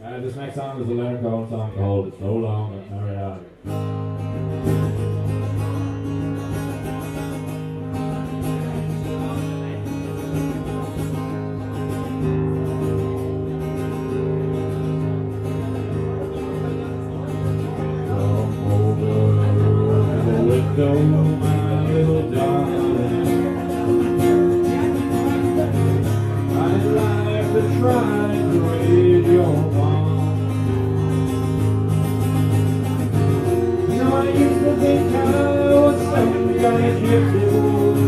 Uh, this next song is a Leonard Cohen song called It's So Long, Marianne. try to raise your Thank you.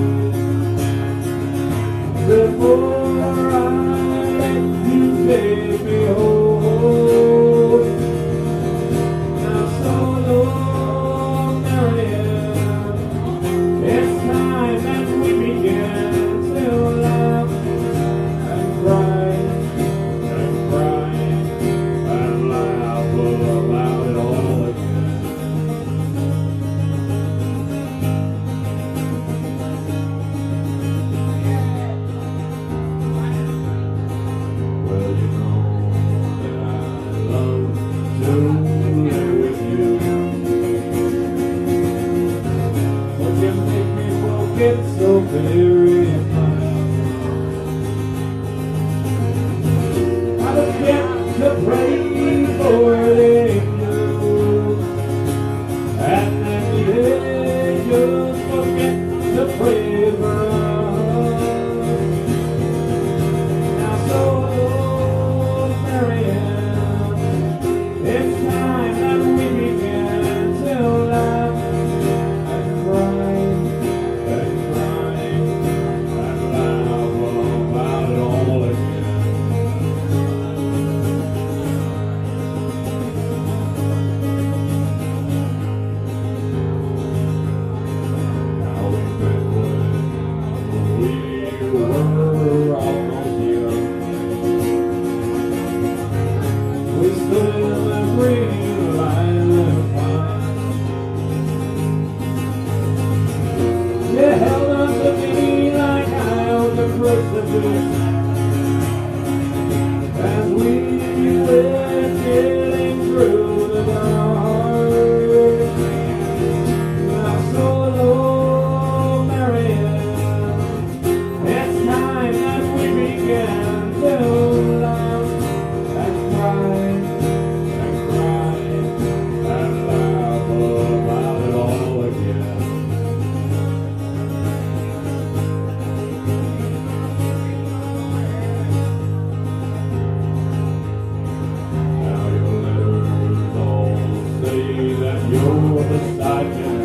forget the toda cidade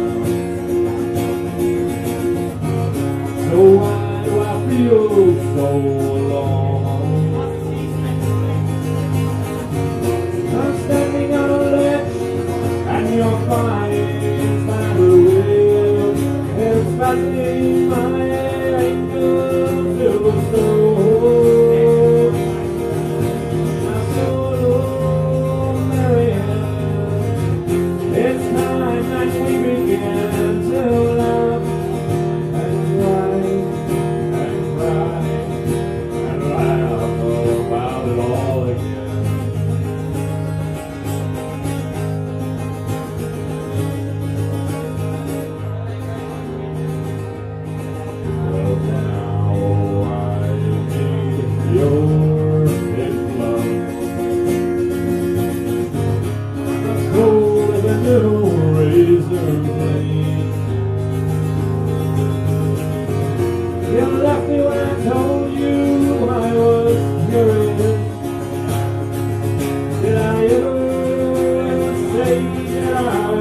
Yeah.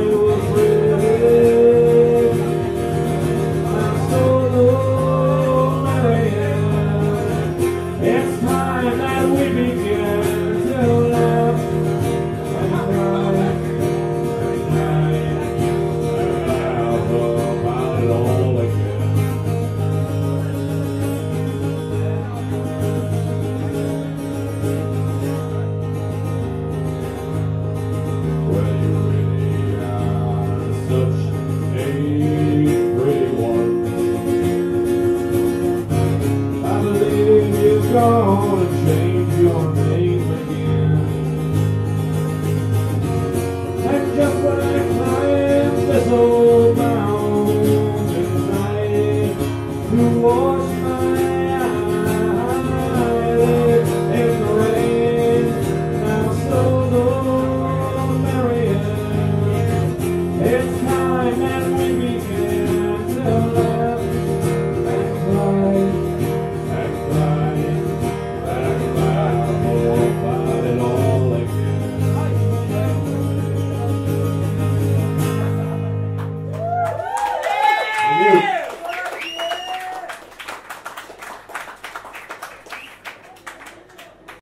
Amen.